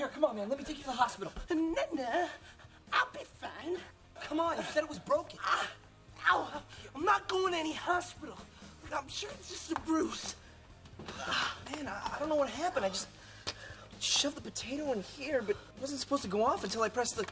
Here, come on, man. Let me take you to the hospital. Nah, I'll be fine. Come on, you said it was broken. Ah, ow, I'm not going to any hospital. I'm sure it's just a bruise. Man, I, I don't know what happened. I just shoved the potato in here, but it wasn't supposed to go off until I pressed the